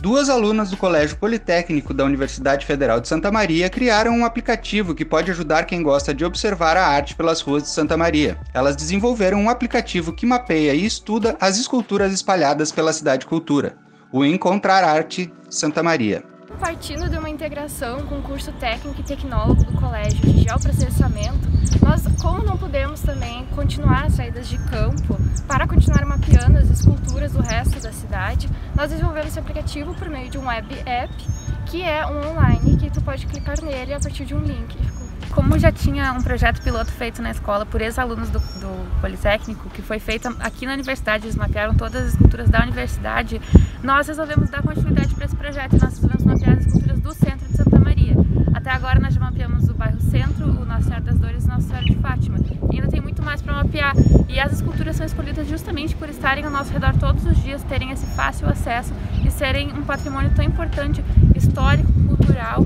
Duas alunas do Colégio Politécnico da Universidade Federal de Santa Maria criaram um aplicativo que pode ajudar quem gosta de observar a arte pelas ruas de Santa Maria. Elas desenvolveram um aplicativo que mapeia e estuda as esculturas espalhadas pela cidade cultura, o Encontrar Arte Santa Maria. Partindo de uma integração com o curso técnico e tecnólogo do colégio de geoprocessamento, como não podemos também continuar as saídas de campo para continuar mapeando as esculturas do resto da cidade, nós desenvolvemos esse aplicativo por meio de um web app, que é um online, que tu pode clicar nele a partir de um link. Como já tinha um projeto piloto feito na escola por ex-alunos do, do, Politécnico, que foi feito aqui na universidade, eles mapearam todas as esculturas da universidade, nós resolvemos dar continuidade para esse projeto e nós resolvemos mapear as esculturas do centro de Santa Maria. Até agora nós já mapeamos o bairro Centro, o Nossa Senhora das Dores e o Nossa Senhora de Fátima. E ainda tem muito mais para E as esculturas são escolhidas justamente por estarem ao nosso redor todos os dias, terem esse fácil acesso e serem um patrimônio tão importante, histórico, cultural.